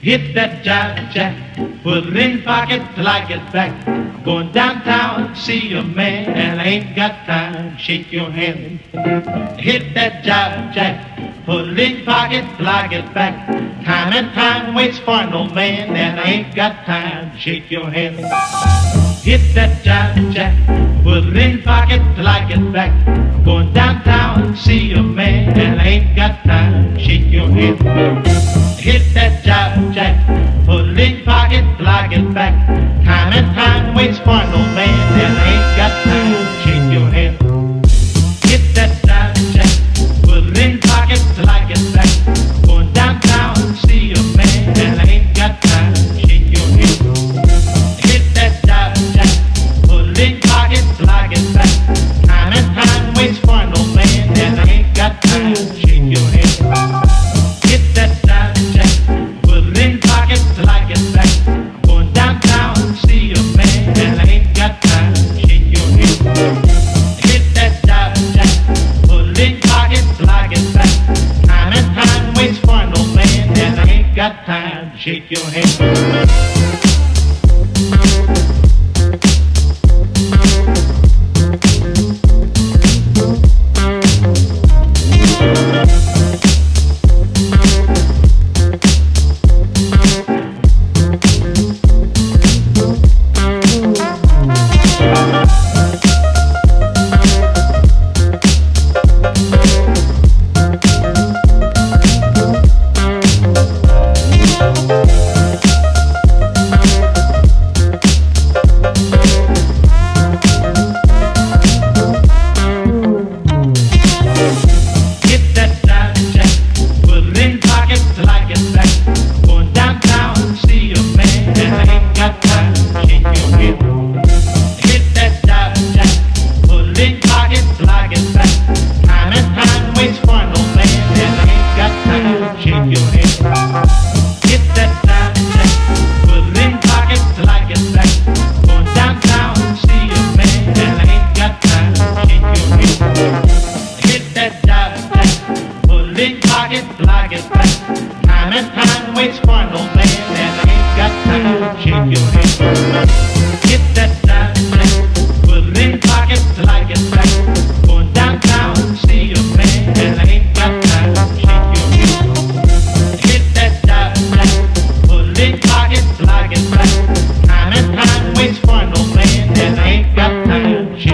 Hit that jive jack, put it in pocket till I get back. Going downtown to see a man, and I ain't got time shake your hand. Hit that jive jack, put it in pocket till I get back. Time and time waits for no man, and I ain't got time shake your hand. Hit that jive jack, put it in pocket till I get back. Going downtown to see a man, and I ain't got time shake your hand. Hit that jive back. Time and time waits for no man, and I ain't got time to shake your hand. Hit that jive jack, put it in pocket till I get back. Going downtown to see a man, and I ain't got time to shake your hand. Hit that jive jack, put it in pocket till I get back. Time and time waits for no man, and I ain't got time shake your hand. big pocket, black is black. Time and time waits for no man, and I ain't got time to shake your hand. Get that dime black, put it in pocket, black is black. Going downtown, see your man, and I ain't got time to shake your hand. Get that dime black, put it in pocket, black is black. Time and time waits for no man, and I ain't got time to shake